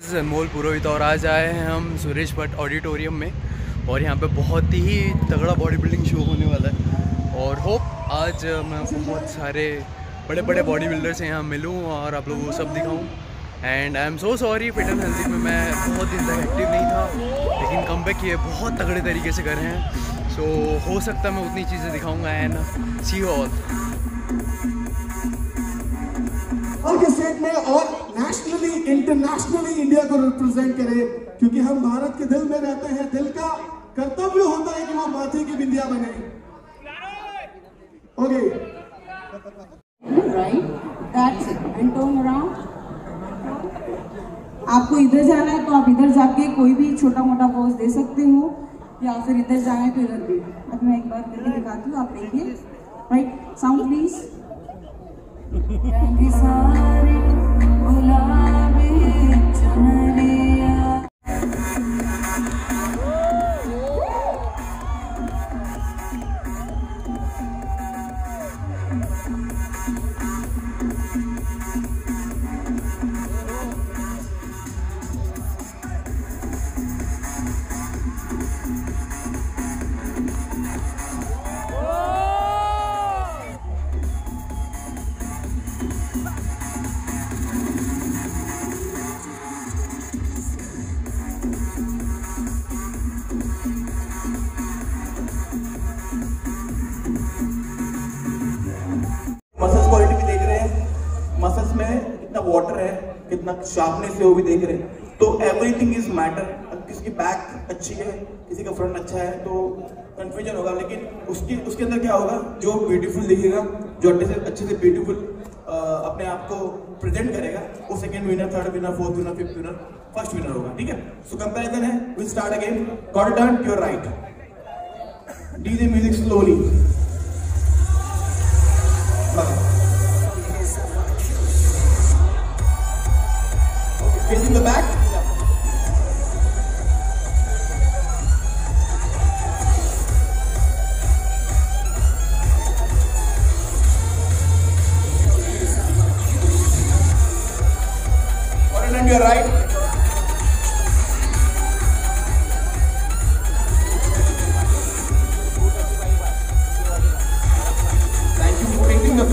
अनमोल पुरोहित और आज आए हैं हम सुरेश भट्ट ऑडिटोरियम में और यहाँ पे बहुत ही तगड़ा बॉडी बिल्डिंग शो होने वाला है और होप आज मैं बहुत सारे बड़े बड़े बॉडी बिल्डर से यहाँ मिलूँ और आप लोगों को सब दिखाऊँ। And I am so sorry fit and healthy में मैं बहुत दिन तक एक्टिव नहीं था लेकिन कम बैक ये बहुत तगड़े तरीके से कर रहे हैं। सो so, हो सकता है मैं उतनी चीज़ें दिखाऊँगा एंड सी ऑल में और नेशनली इंटरनेशनली इंडिया को रिप्रेजेंट करे क्योंकि हम भारत के दिल में रहते हैं दिल का कर्तव्य होता है कि वो माथे की बिंदिया बने। Okay right. That's it. And turn around. आपको इधर जाना है तो आप इधर जाके कोई भी छोटा मोटा पोज दे सकते हो या फिर इधर जाना है तो इधर भी। अब मैं एक बार करके दिखाती हूँ आप देखिए। राइट साउंड प्लीज़ रंग सारे शार्पनेस से वो भी देख रहे हैं। तो एवरीथिंग इज़ मैटर किसी की बैक अच्छी है, किसी का फ्रंट अच्छा है तो कन्फ्यूज़न होगा। लेकिन उसकी, उसके अंदर क्या होगा? जो ब्यूटीफुल दिखेगा, जो अच्छे से अच्छे से ब्यूटीफुल अपने आप को प्रेजेंट करेगा, वो second winner third winner fourth winner fifth winner first winner होगा। ठीक है? सो कंपैरिजन है। Will start again call turn your right DJ music slowly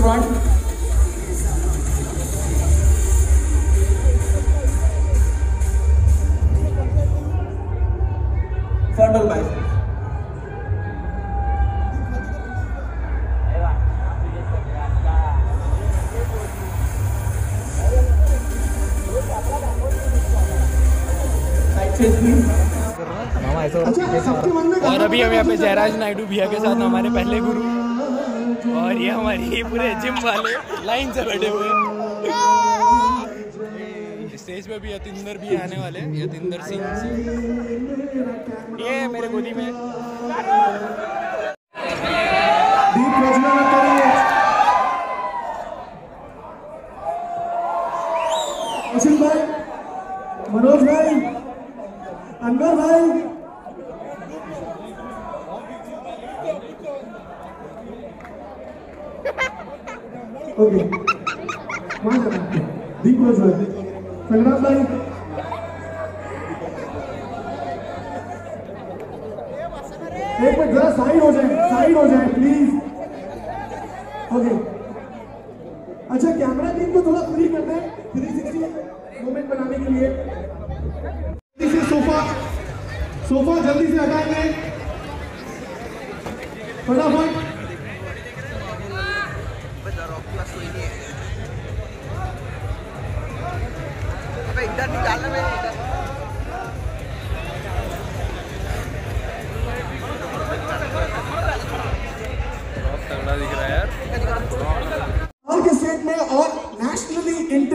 front. frontal biceps. अच्छा और अभी हम यहाँ पे जयराज नायडू भैया के साथ हमारे पहले गुरु और ये हमारे पूरे जिम वाले लाइन से बैठे हुए हैं। स्टेज पे भी यतिंदर भी आने वाले हैं यतिंदर सिंह। ये मेरे गोदी में। दीप प्रज्वलन मत करिए अशिल भाई मनोज भाई अनवर भाई। ओके दीप प्रज्वलन संग्राम भाई एक मिनट जरा साइड हो जाए साइड हो जाए प्लीज़ ओके अच्छा कैमरा टीम को थोड़ा फ्री कर दें 360 मूवमेंट बनाने के लिए. जल्दी से सोफा सोफा जल्दी से हटाएँगे फटाफट.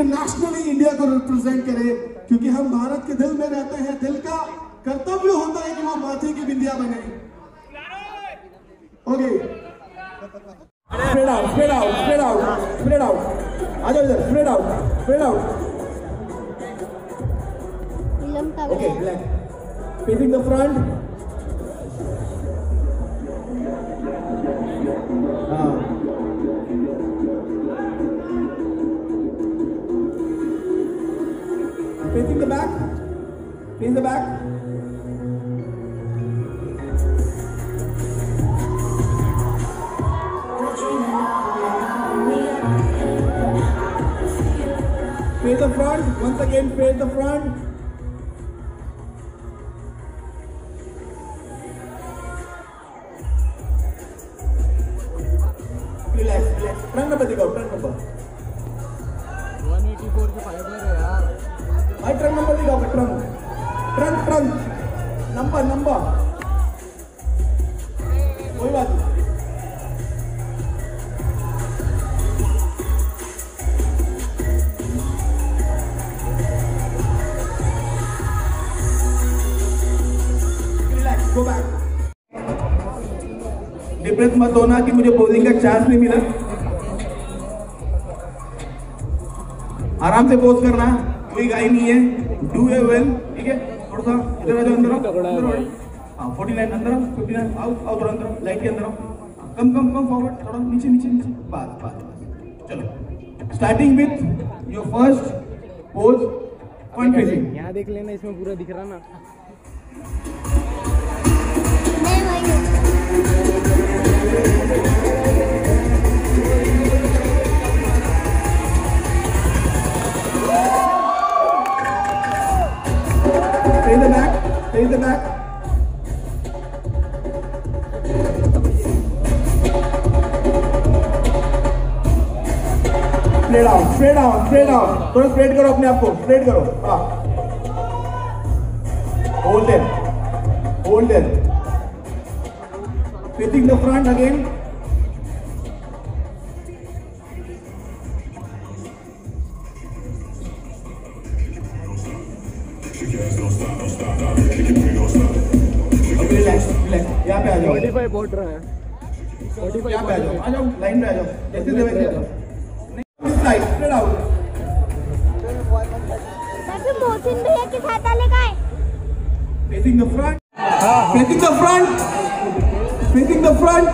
इंटरनेशनली इंडिया को रिप्रेजेंट करे, क्योंकि हम भारत के दिल में रहते हैं, दिल का कर्तव्य होता है कि वो माथे की बिंदिया बने। ओके फ्रंट हाँ. Face the back. Face the front. Once again, face the front. Depress मत होना कि मुझे पोजिंग का चांस नहीं मिला। आराम से पोज करना कोई गाय नहीं है डू ए वेल ठीक है? थोड़ा सा इधर आ जाओ अंदर आओ, अंदर आओ। हाँ फोर्टी नाइन अंदर आओ फिफ्टी नाइन आओ आओ थोड़ा अंदर लाइट के अंदर आओ। हाँ, कम कम कम फॉरवर्ड थोड़ा नीचे नीचे नीचे। बस बस चलो। Starting with your first pose front facing यहाँ देख लेना इसमें पूरा दिख रहा ना। In straight out, straight out. थोड़ा straight करो अपने आप को, straight करो. हाँ. There. Hold there. Facing the front again. अभी relax, relax. यहाँ पे आ जाओ. 45 बोल रहा है 45 यहाँ पे आ जाओ, आ जाओ, लाइन पे आ जाओ. जैसे थे वैसे आ जाओ. This side, straight मोहसिन भैया के साथ आले का है Facing the front. Facing the front. Facing the front.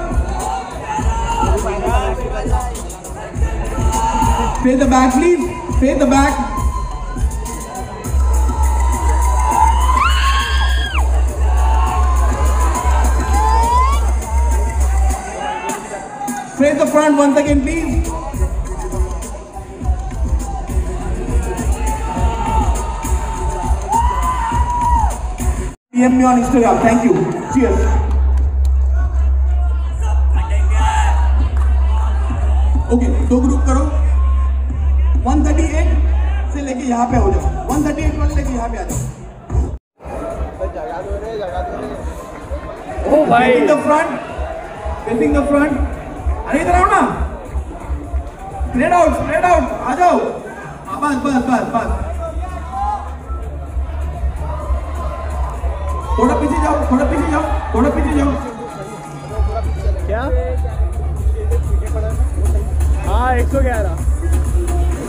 Face the back, please. Face the back. Face the front once again, please. DM me on Instagram. Thank you. Cheers. Okay दो group करो। 138 से लेके यहाँ पे हो जाओ। 138 वाले लेके यहाँ पे आ जाओ। ओ भाई। The front. Facing the front. अरे इधर आओ ना। स्प्रेड आउट स्प्रेड आउट आ जाओ। बस बस बस बस। थोड़ा पीछे जाओ थोड़ा पीछे जाओ थोड़ा पीछे जाओ। हाँ 111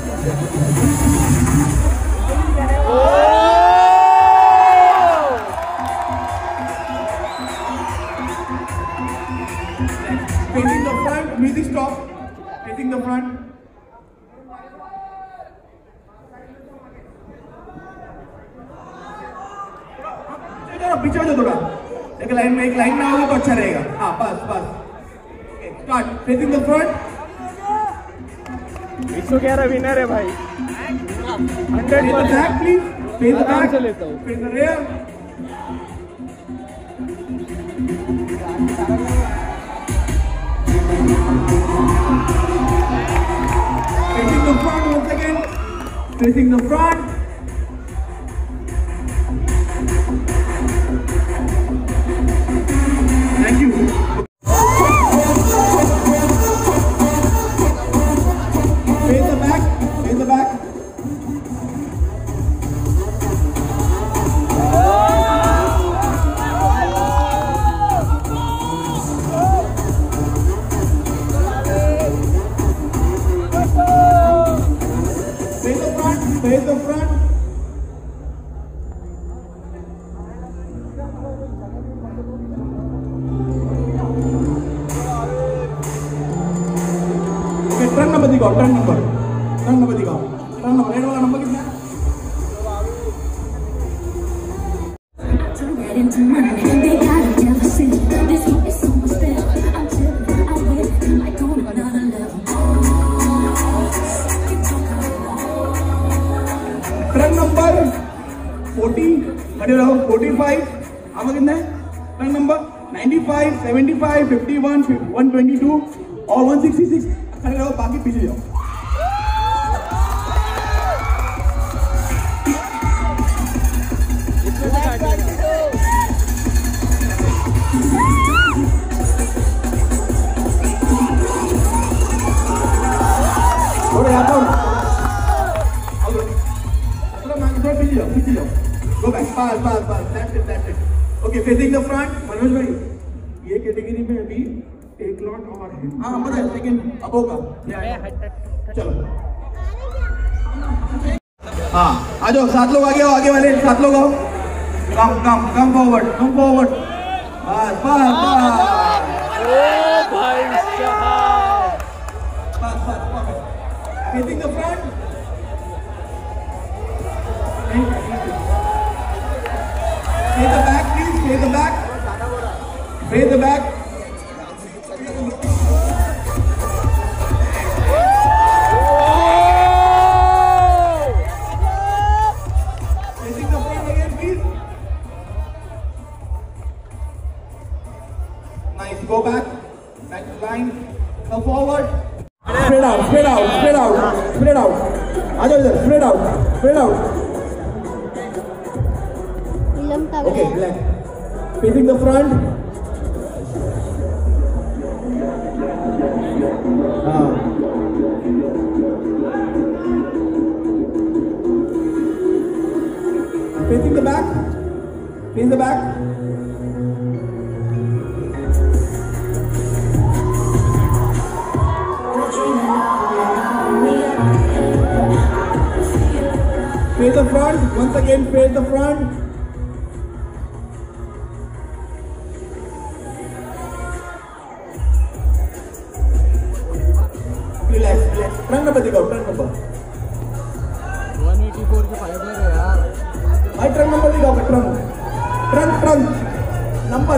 Facing the front, music stop. Facing the front. पीछे जाओ थोड़ा। एक लाइन में एक लाइन में आओगे तो अच्छा रहेगा। हाँ बस बस। Start facing the front 111 winner है भाई। हंड्रेड परसेंट 100% बैक प्लीज़ आराम से लेता हूँ। Facing the front. Level. Truck number 40 खड़े रहो 45 अब कितना है? ट्रक नंबर 95 75 51 122 और 166 खड़े रहो बाकी पीछे जाओ। पास पास पास that's it that's it okay facing the front Manoj भाई ये कैटेगरी में अभी एक लॉट और है. हाँ पता है सेकंड अब होगा. चलो. हाँ आ जाओ सात लोग आगे आओ आगे वाले सात लोग आओ. कम कम कम फॉरवर्ड कम फॉरवर्ड बस बस बस बस बस perfect. Facing the Play the back, please. Play the back. Play the back. Nice. Go back. Line. Forward. Spread out, spread out, spread out, spread out. Ajay, spread out, spread out. Okay, black. Facing the front. Ah. Facing the back. Face the back. Face the front, once again face the front.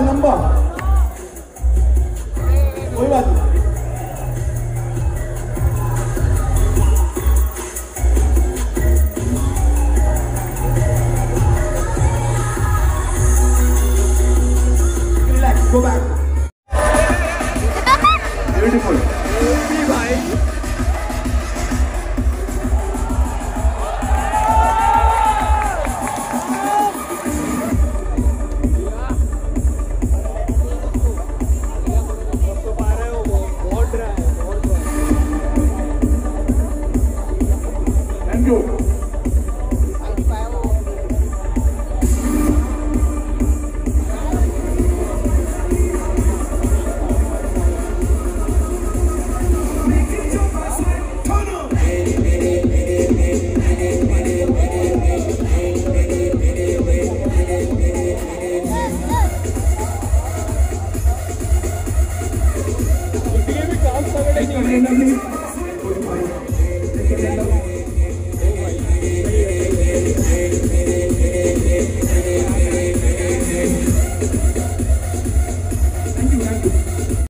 Number number कोई बात नहीं Relax, go back.